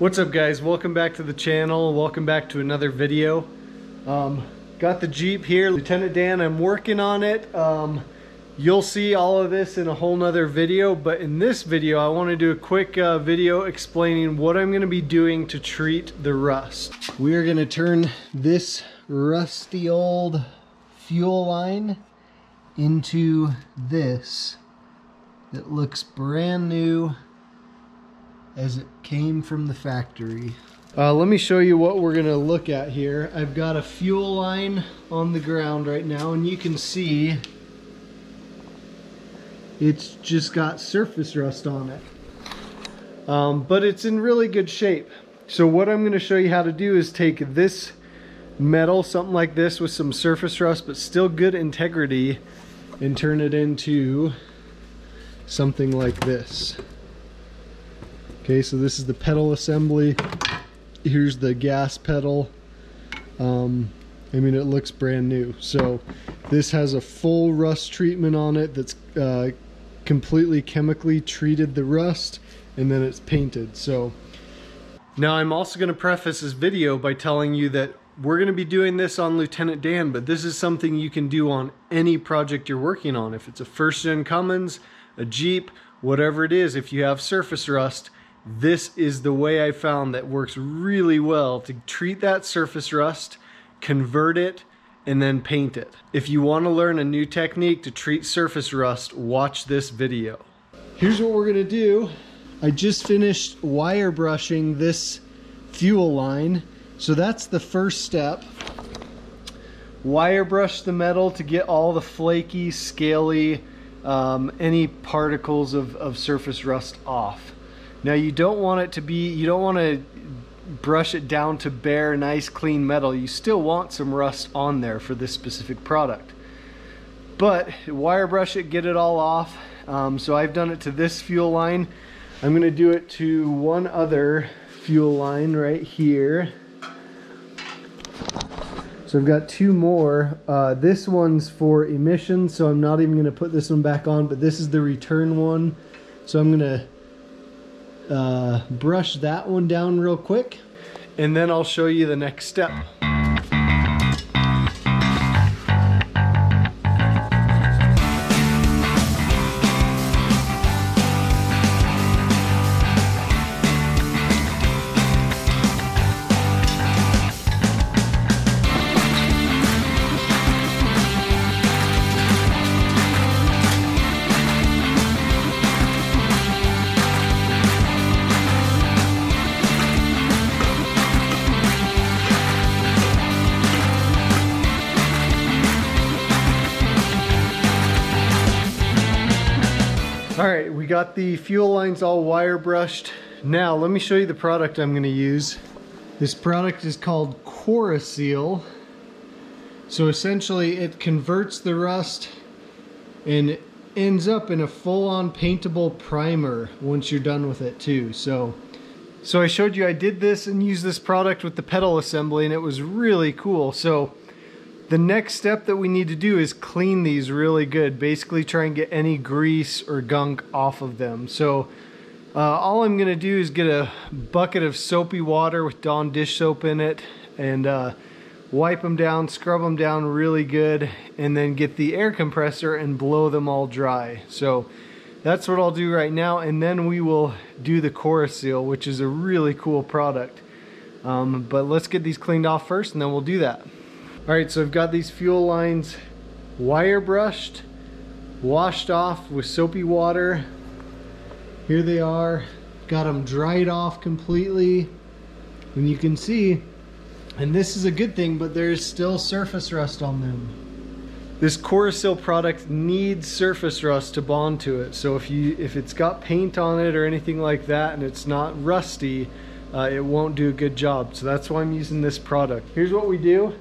What's up guys? Welcome back to the channel. Welcome back to another video. Um, got the Jeep here. Lieutenant Dan, I'm working on it. Um, you'll see all of this in a whole nother video, but in this video I want to do a quick uh, video explaining what I'm going to be doing to treat the rust. We are going to turn this rusty old fuel line into this that looks brand new as it came from the factory. Uh, let me show you what we're gonna look at here. I've got a fuel line on the ground right now and you can see it's just got surface rust on it. Um, but it's in really good shape. So what I'm gonna show you how to do is take this metal, something like this with some surface rust but still good integrity and turn it into something like this. Okay, so this is the pedal assembly. Here's the gas pedal. Um, I mean, it looks brand new. So this has a full rust treatment on it that's uh, completely chemically treated the rust and then it's painted. So now I'm also gonna preface this video by telling you that we're gonna be doing this on Lieutenant Dan, but this is something you can do on any project you're working on. If it's a first gen Cummins, a Jeep, whatever it is, if you have surface rust, this is the way I found that works really well to treat that surface rust, convert it, and then paint it. If you want to learn a new technique to treat surface rust, watch this video. Here's what we're gonna do. I just finished wire brushing this fuel line. So that's the first step. Wire brush the metal to get all the flaky, scaly, um, any particles of, of surface rust off. Now you don't want it to be, you don't want to brush it down to bare, nice, clean metal. You still want some rust on there for this specific product. But wire brush it, get it all off. Um, so I've done it to this fuel line. I'm gonna do it to one other fuel line right here. So I've got two more. Uh, this one's for emissions, so I'm not even gonna put this one back on, but this is the return one. So I'm gonna uh, brush that one down real quick and then I'll show you the next step. All right, we got the fuel lines all wire brushed. Now, let me show you the product I'm gonna use. This product is called Corroseal. So essentially it converts the rust and ends up in a full-on paintable primer once you're done with it too. So, so I showed you I did this and used this product with the pedal assembly and it was really cool. So the next step that we need to do is clean these really good. Basically try and get any grease or gunk off of them. So uh, all I'm gonna do is get a bucket of soapy water with Dawn dish soap in it and uh, wipe them down, scrub them down really good, and then get the air compressor and blow them all dry. So that's what I'll do right now, and then we will do the Corroseal, which is a really cool product. Um, but let's get these cleaned off first, and then we'll do that. All right, so I've got these fuel lines wire brushed, washed off with soapy water. Here they are, got them dried off completely. And you can see, and this is a good thing, but there's still surface rust on them. This Corroseal product needs surface rust to bond to it. So if you if it's got paint on it or anything like that and it's not rusty, uh, it won't do a good job. So that's why I'm using this product. Here's what we do.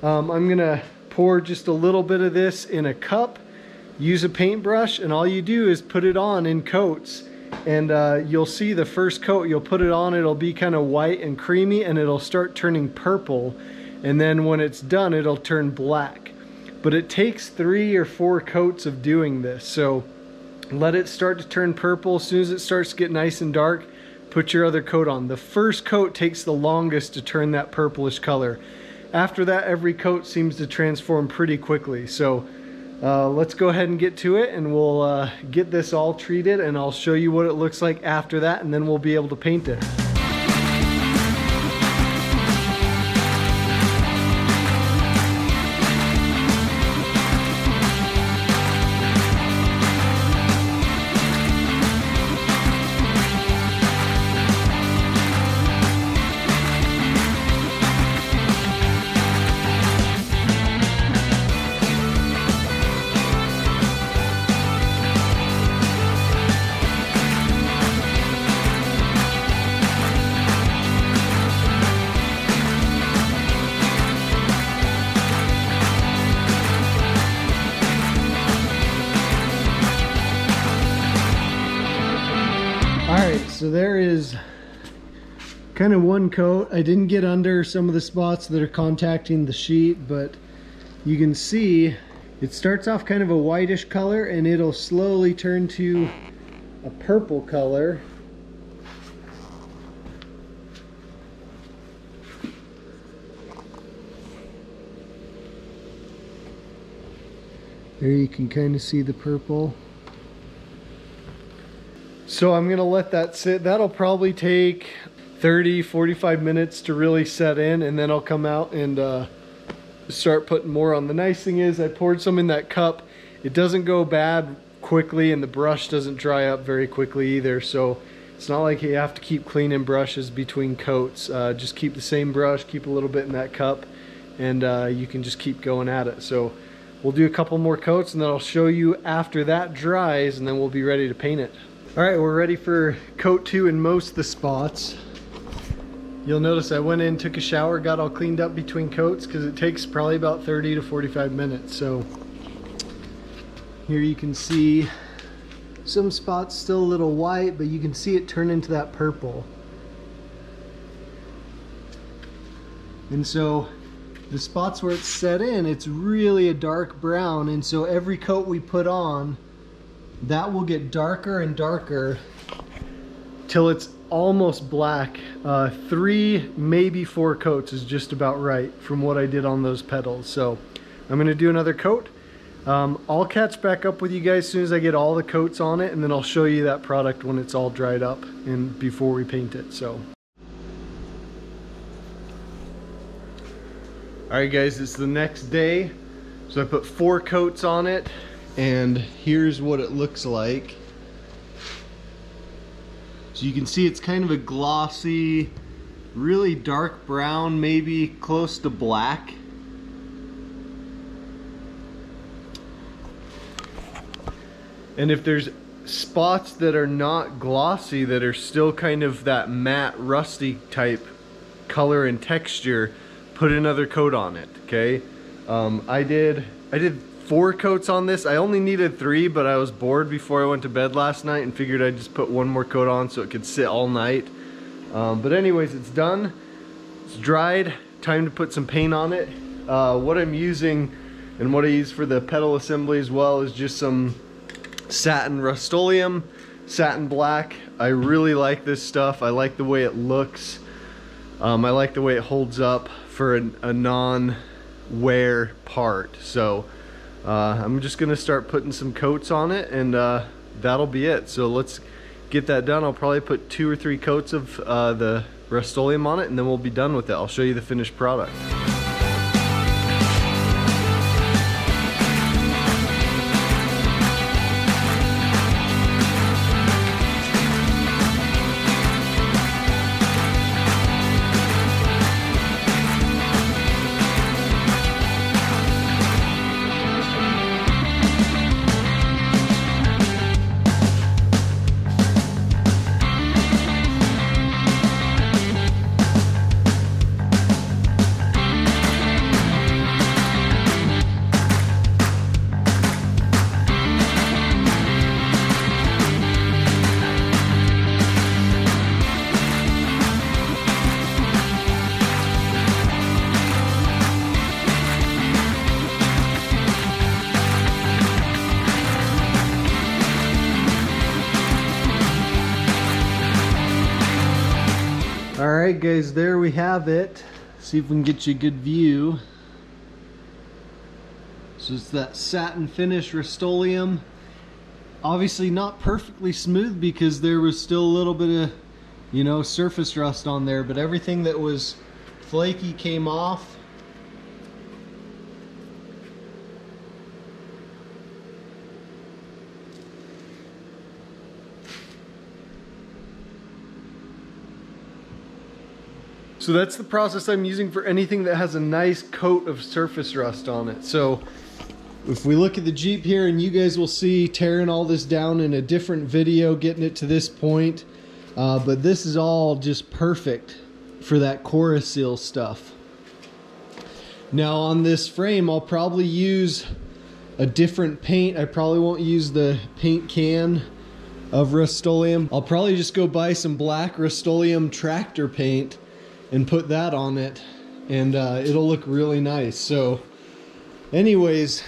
Um, I'm gonna pour just a little bit of this in a cup, use a paintbrush, and all you do is put it on in coats. And uh, you'll see the first coat, you'll put it on, it'll be kind of white and creamy, and it'll start turning purple. And then when it's done, it'll turn black. But it takes three or four coats of doing this. So let it start to turn purple. As soon as it starts to get nice and dark, put your other coat on. The first coat takes the longest to turn that purplish color. After that, every coat seems to transform pretty quickly. So uh, let's go ahead and get to it and we'll uh, get this all treated and I'll show you what it looks like after that and then we'll be able to paint it. So there is kind of one coat. I didn't get under some of the spots that are contacting the sheet, but you can see it starts off kind of a whitish color and it'll slowly turn to a purple color. There you can kind of see the purple. So I'm gonna let that sit. That'll probably take 30, 45 minutes to really set in and then I'll come out and uh, start putting more on. The nice thing is I poured some in that cup. It doesn't go bad quickly and the brush doesn't dry up very quickly either. So it's not like you have to keep cleaning brushes between coats. Uh, just keep the same brush, keep a little bit in that cup and uh, you can just keep going at it. So we'll do a couple more coats and then I'll show you after that dries and then we'll be ready to paint it. All right, we're ready for coat two in most of the spots. You'll notice I went in, took a shower, got all cleaned up between coats because it takes probably about 30 to 45 minutes. So here you can see some spots still a little white, but you can see it turn into that purple. And so the spots where it's set in, it's really a dark brown. And so every coat we put on, that will get darker and darker till it's almost black. Uh, three, maybe four coats is just about right from what I did on those pedals. So I'm gonna do another coat. Um, I'll catch back up with you guys as soon as I get all the coats on it and then I'll show you that product when it's all dried up and before we paint it, so. All right guys, it's the next day. So I put four coats on it and here's what it looks like. So you can see it's kind of a glossy, really dark brown, maybe close to black. And if there's spots that are not glossy, that are still kind of that matte, rusty type color and texture, put another coat on it, okay? Um, I did, I did four coats on this. I only needed three, but I was bored before I went to bed last night and figured I'd just put one more coat on so it could sit all night. Um, but anyways, it's done. It's dried. Time to put some paint on it. Uh, what I'm using and what I use for the pedal assembly as well is just some satin Rust-Oleum, satin black. I really like this stuff. I like the way it looks. Um, I like the way it holds up for a, a non-wear part. So uh, I'm just gonna start putting some coats on it and uh, that'll be it. So let's get that done. I'll probably put two or three coats of uh, the Rust-Oleum on it and then we'll be done with it. I'll show you the finished product. Right, guys, there we have it. See if we can get you a good view. So it's that satin finish Rust-Oleum. Obviously not perfectly smooth because there was still a little bit of, you know, surface rust on there, but everything that was flaky came off. So that's the process I'm using for anything that has a nice coat of surface rust on it. So if we look at the Jeep here and you guys will see tearing all this down in a different video, getting it to this point. Uh, but this is all just perfect for that Seal stuff. Now on this frame, I'll probably use a different paint. I probably won't use the paint can of Rust-Oleum. I'll probably just go buy some black Rust-Oleum tractor paint and put that on it and uh, it'll look really nice. So anyways,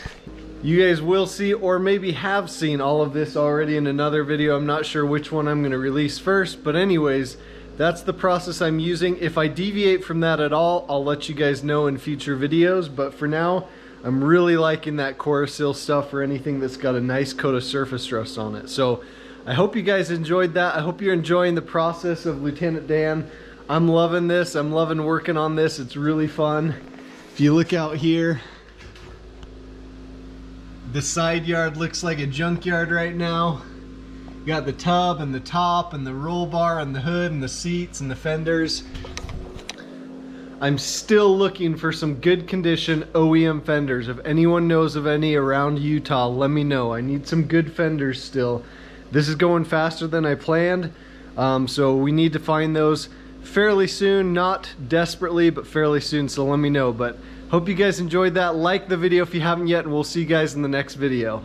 you guys will see or maybe have seen all of this already in another video. I'm not sure which one I'm gonna release first, but anyways, that's the process I'm using. If I deviate from that at all, I'll let you guys know in future videos, but for now, I'm really liking that Seal stuff or anything that's got a nice coat of surface rust on it. So I hope you guys enjoyed that. I hope you're enjoying the process of Lieutenant Dan. I'm loving this. I'm loving working on this. It's really fun. If you look out here, the side yard looks like a junkyard right now. You got the tub and the top and the roll bar and the hood and the seats and the fenders. I'm still looking for some good condition OEM fenders. If anyone knows of any around Utah, let me know. I need some good fenders still. This is going faster than I planned, um, so we need to find those fairly soon, not desperately, but fairly soon, so let me know. But hope you guys enjoyed that. Like the video if you haven't yet, and we'll see you guys in the next video.